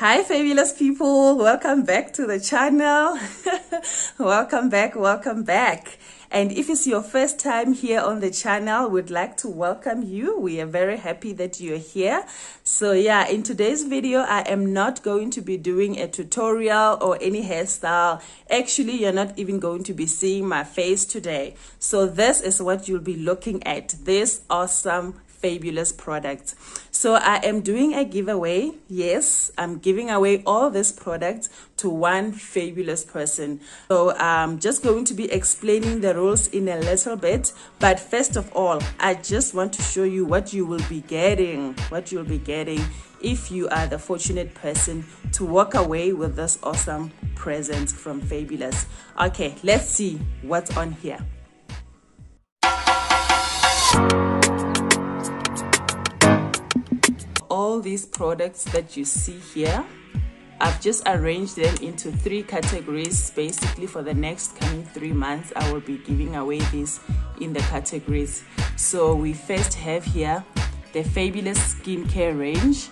Hi, fabulous people. Welcome back to the channel. welcome back. Welcome back. And if it's your first time here on the channel, we'd like to welcome you. We are very happy that you're here. So yeah, in today's video, I am not going to be doing a tutorial or any hairstyle. Actually, you're not even going to be seeing my face today. So this is what you'll be looking at. This awesome fabulous products. So I am doing a giveaway. Yes, I'm giving away all this product to one fabulous person. So I'm just going to be explaining the rules in a little bit. But first of all, I just want to show you what you will be getting, what you'll be getting if you are the fortunate person to walk away with this awesome present from Fai-bulous. Okay, let's see what's on here. All these products that you see here I've just arranged them into three categories. Basically for the next coming three months I will be giving away these in the categories. So we first have here the fabulous skincare range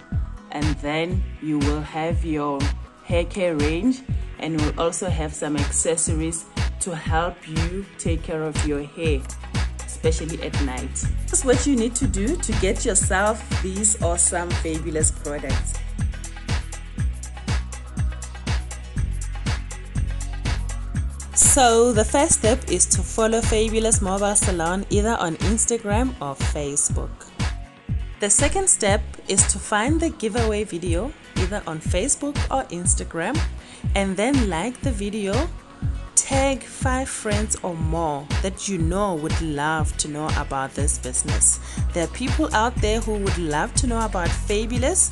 and then you will have your hair care range and we'll also have some accessories to help you take care of your hair especially at night. That's what you need to do to get yourself these awesome, fabulous products. So the first step is to follow Fai-bulous Mobile Salon either on Instagram or Facebook. The second step is to find the giveaway video either on Facebook or Instagram and then like the video tag five friends or more that you know would love to know about this business. There are people out there who would love to know about Fai-bulous,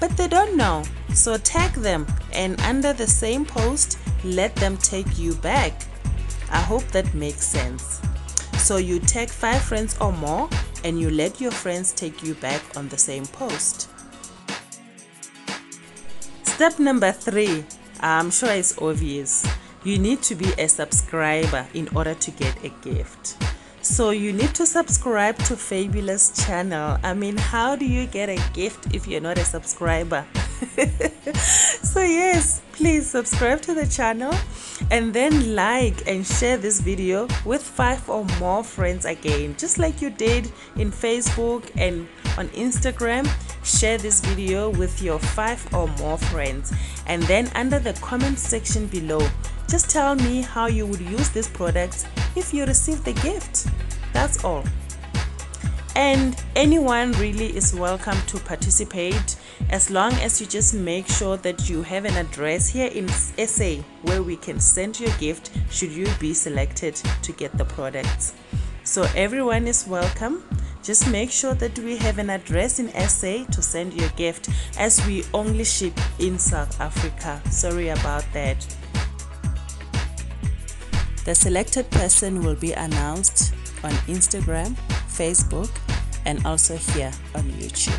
but they don't know. So tag them and under the same post, let them take you back. I hope that makes sense. So you tag five friends or more and you let your friends take you back on the same post. Step number three, I'm sure it's obvious you need to be a subscriber in order to get a gift. So you need to subscribe to Fai-bulous channel. I mean, how do you get a gift if you're not a subscriber? so yes, please subscribe to the channel and then like and share this video with five or more friends again, just like you did in Facebook and on Instagram. Share this video with your five or more friends and then under the comment section below just tell me how you would use this product if you receive the gift. That's all. And anyone really is welcome to participate as long as you just make sure that you have an address here in SA where we can send your gift should you be selected to get the products. So everyone is welcome. Just make sure that we have an address in SA to send your gift as we only ship in South Africa. Sorry about that. The selected person will be announced on Instagram, Facebook, and also here on YouTube.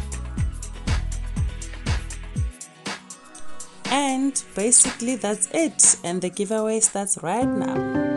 And basically, that's it. And the giveaway starts right now.